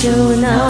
show now.